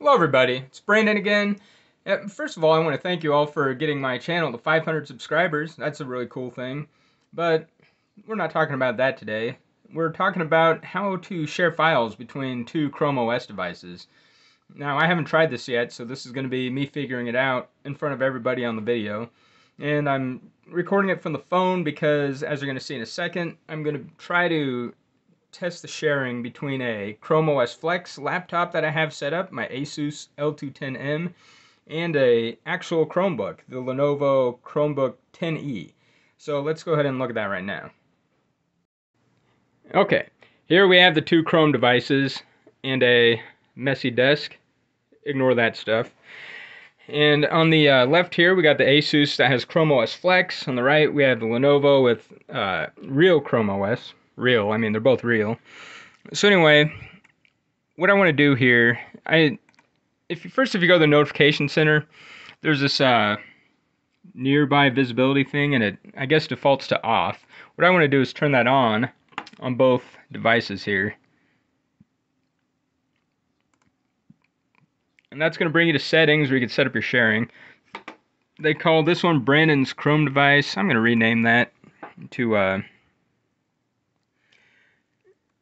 Hello everybody, it's Brandon again. First of all, I want to thank you all for getting my channel to 500 subscribers. That's a really cool thing. But we're not talking about that today. We're talking about how to share files between two Chrome OS devices. Now, I haven't tried this yet, so this is going to be me figuring it out in front of everybody on the video. And I'm recording it from the phone because, as you're going to see in a second, I'm going to try to test the sharing between a Chrome OS Flex laptop that I have set up, my Asus L210M, and a actual Chromebook, the Lenovo Chromebook 10e. So let's go ahead and look at that right now. Okay, here we have the two Chrome devices and a messy desk. Ignore that stuff. And on the uh, left here, we got the Asus that has Chrome OS Flex. On the right, we have the Lenovo with uh, real Chrome OS real. I mean, they're both real. So anyway, what I want to do here, I if you, first if you go to the notification center, there's this uh, nearby visibility thing, and it I guess defaults to off. What I want to do is turn that on on both devices here. And that's going to bring you to settings where you can set up your sharing. They call this one Brandon's Chrome device. I'm going to rename that to uh,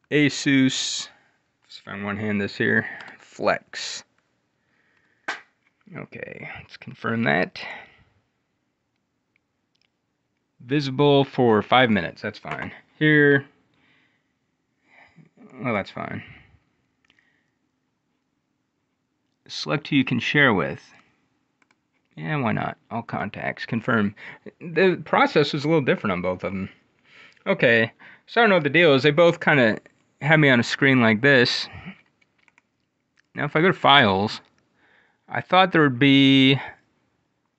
Asus, let's find one hand this here, Flex. Okay, let's confirm that. Visible for five minutes, that's fine. Here, well, that's fine. Select who you can share with. Yeah, why not? All contacts, confirm. The process is a little different on both of them. Okay, so I don't know what the deal is. They both kind of have me on a screen like this. Now if I go to files, I thought there would be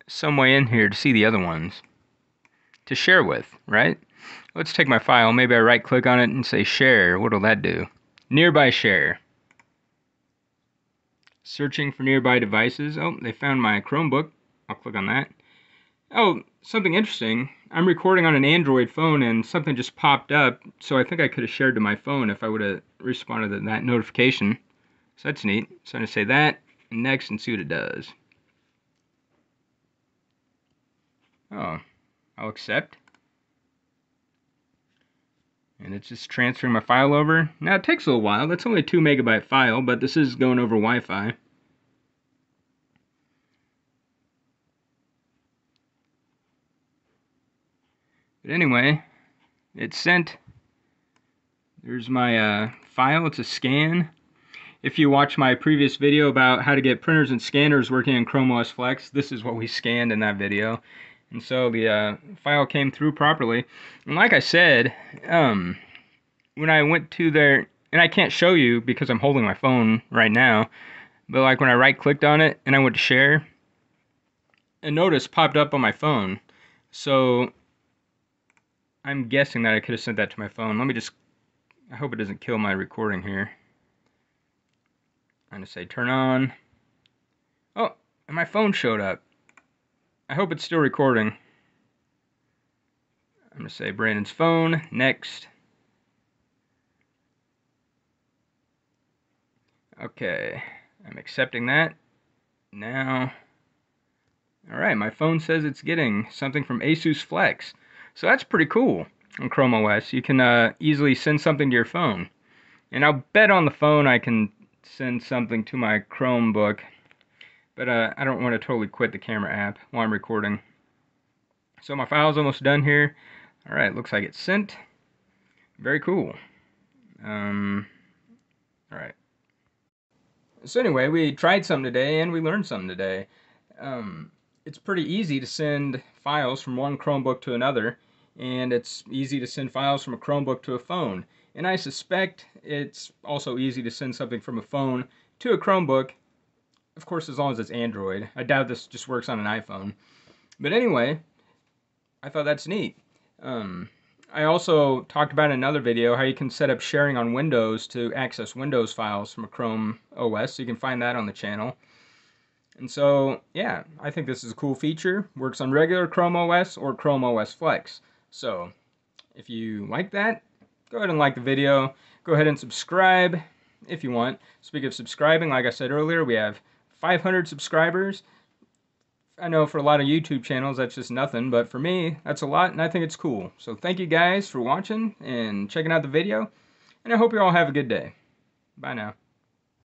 some way in here to see the other ones to share with, right? Let's take my file. Maybe I right click on it and say share. What'll that do? Nearby share. Searching for nearby devices. Oh, they found my Chromebook. I'll click on that. Oh, something interesting. I'm recording on an Android phone and something just popped up, so I think I could have shared to my phone if I would have responded to that notification. So that's neat. So I'm going to say that, and next, and see what it does. Oh, I'll accept. And it's just transferring my file over. Now, it takes a little while. That's only a 2 megabyte file, but this is going over Wi-Fi. But anyway, it's sent. There's my uh, file. It's a scan. If you watch my previous video about how to get printers and scanners working in Chrome OS Flex, this is what we scanned in that video. And so the uh, file came through properly. And like I said, um, when I went to there, and I can't show you because I'm holding my phone right now, but like when I right clicked on it and I went to share, a notice popped up on my phone. So I'm guessing that I could have sent that to my phone. Let me just, I hope it doesn't kill my recording here. I'm to say turn on. Oh, and my phone showed up. I hope it's still recording. I'm to say Brandon's phone, next. Okay, I'm accepting that. Now, alright, my phone says it's getting something from Asus Flex. So that's pretty cool on Chrome OS. You can uh, easily send something to your phone. And I'll bet on the phone I can send something to my Chromebook. But uh, I don't want to totally quit the camera app while I'm recording. So my file's almost done here. Alright, looks like it's sent. Very cool. Um, Alright. So anyway, we tried something today and we learned something today. Um, it's pretty easy to send files from one Chromebook to another and it's easy to send files from a Chromebook to a phone. And I suspect it's also easy to send something from a phone to a Chromebook, of course as long as it's Android. I doubt this just works on an iPhone. But anyway, I thought that's neat. Um, I also talked about in another video how you can set up sharing on Windows to access Windows files from a Chrome OS. So you can find that on the channel. And so, yeah, I think this is a cool feature. Works on regular Chrome OS or Chrome OS Flex. So if you like that, go ahead and like the video. Go ahead and subscribe. if you want. Speaking of subscribing, like I said earlier, we have 500 subscribers. I know for a lot of YouTube channels that's just nothing, but for me, that's a lot, and I think it's cool. So thank you guys for watching and checking out the video, and I hope you all have a good day. Bye now.